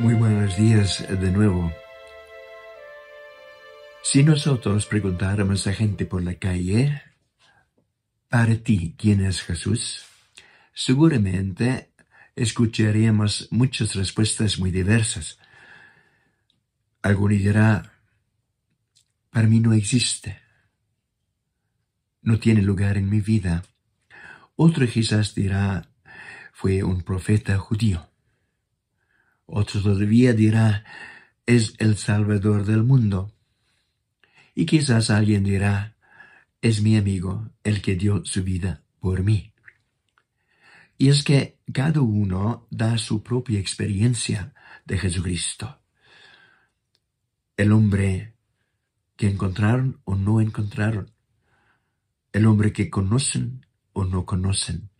Muy buenos días de nuevo. Si nosotros preguntáramos a gente por la calle, para ti, ¿quién es Jesús? Seguramente escucharíamos muchas respuestas muy diversas. Alguno dirá, para mí no existe, no tiene lugar en mi vida. Otro quizás dirá, fue un profeta judío. Otro todavía dirá, es el Salvador del mundo. Y quizás alguien dirá, es mi amigo el que dio su vida por mí. Y es que cada uno da su propia experiencia de Jesucristo. El hombre que encontraron o no encontraron. El hombre que conocen o no conocen.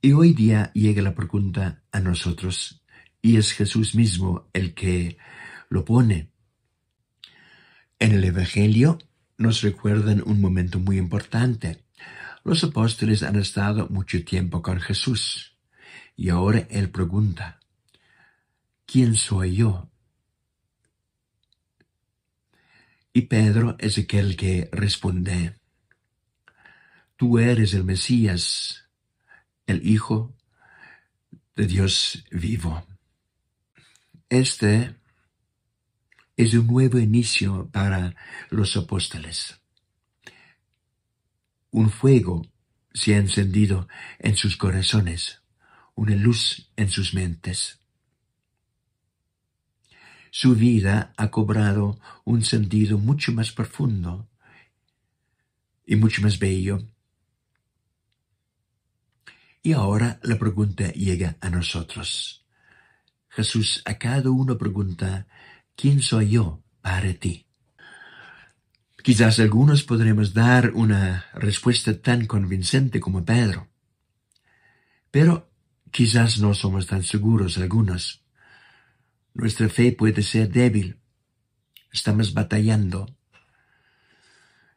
Y hoy día llega la pregunta a nosotros, y es Jesús mismo el que lo pone. En el Evangelio nos recuerdan un momento muy importante. Los apóstoles han estado mucho tiempo con Jesús y ahora Él pregunta, ¿quién soy yo? Y Pedro es aquel que responde, tú eres el Mesías, el Hijo de Dios vivo. Este es un nuevo inicio para los apóstoles. Un fuego se ha encendido en sus corazones, una luz en sus mentes. Su vida ha cobrado un sentido mucho más profundo y mucho más bello. Y ahora la pregunta llega a nosotros. Jesús a cada uno pregunta, ¿quién soy yo para ti? Quizás algunos podremos dar una respuesta tan convincente como Pedro, pero quizás no somos tan seguros algunos. Nuestra fe puede ser débil. Estamos batallando.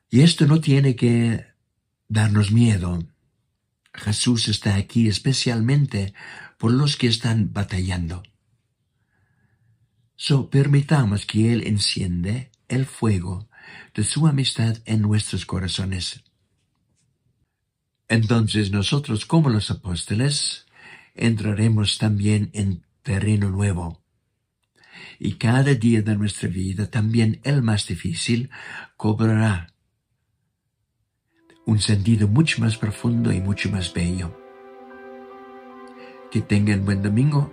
Y esto no tiene que darnos miedo. Jesús está aquí especialmente por los que están batallando. Permitamos que Él enciende el fuego de su amistad en nuestros corazones. Entonces nosotros como los apóstoles entraremos también en terreno nuevo. Y cada día de nuestra vida, también el más difícil, cobrará un sentido mucho más profundo y mucho más bello. Que tengan buen domingo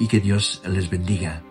y que Dios les bendiga.